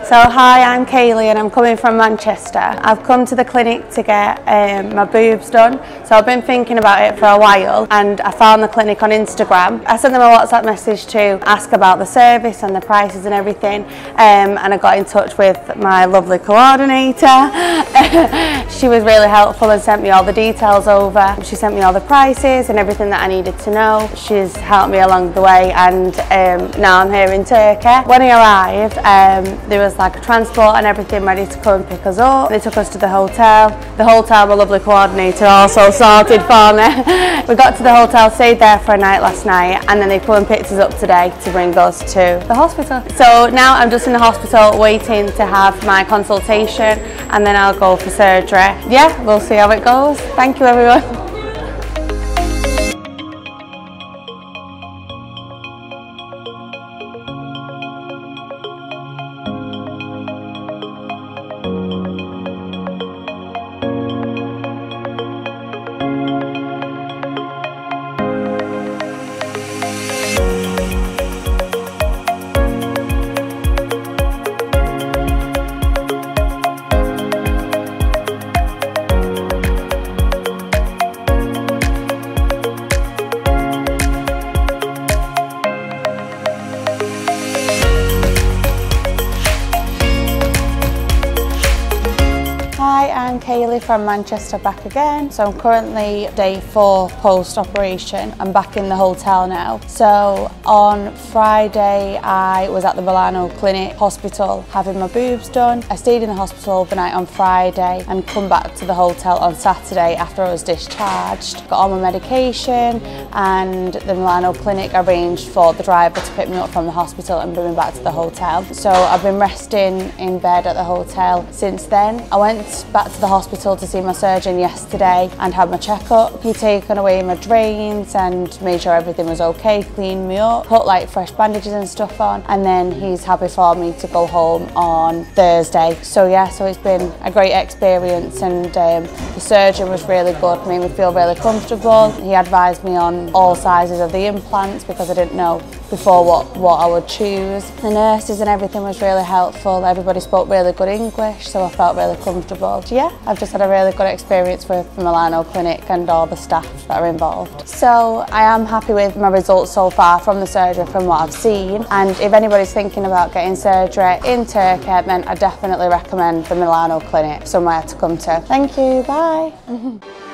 So hi, I'm Kaylee and I'm coming from Manchester. I've come to the clinic to get um, my boobs done. So I've been thinking about it for a while and I found the clinic on Instagram. I sent them a WhatsApp message to ask about the service and the prices and everything um, and I got in touch with my lovely coordinator she was really helpful and sent me all the details over. She sent me all the prices and everything that I needed to know. She's helped me along the way and um, now I'm here in Turkey. When I arrived um, there was like a transport and everything ready to come and pick us up. They took us to the hotel. The hotel, my lovely coordinator also sorted for me. we got to the hotel, stayed there for a night last night and then they come and picked us up today to bring us to the hospital. So now I'm just in the hospital waiting to have my consultation and then I'll go for surgery. Yeah, we'll see how it goes. Thank you everyone. Hi, I'm Kaylee from Manchester back again. So I'm currently day four post operation. I'm back in the hotel now. So on Friday I was at the Milano Clinic Hospital having my boobs done. I stayed in the hospital overnight on Friday and come back to the hotel on Saturday after I was discharged. Got all my medication and the Milano Clinic arranged for the driver to pick me up from the hospital and bring me back to the hotel. So I've been resting in bed at the hotel since then. I went back to the hospital to see my surgeon yesterday and had my checkup. He taken away my drains and made sure everything was okay, cleaned me up, put like fresh bandages and stuff on and then he's happy for me to go home on Thursday. So yeah, so it's been a great experience and um, the surgeon was really good, made me feel really comfortable. He advised me on all sizes of the implants because I didn't know before what, what I would choose. The nurses and everything was really helpful. Everybody spoke really good English, so I felt really comfortable. Yeah, I've just had a really good experience with the Milano Clinic and all the staff that are involved. So I am happy with my results so far from the surgery from what I've seen. And if anybody's thinking about getting surgery in Turkey, then I definitely recommend the Milano Clinic, somewhere to come to. Thank you, bye.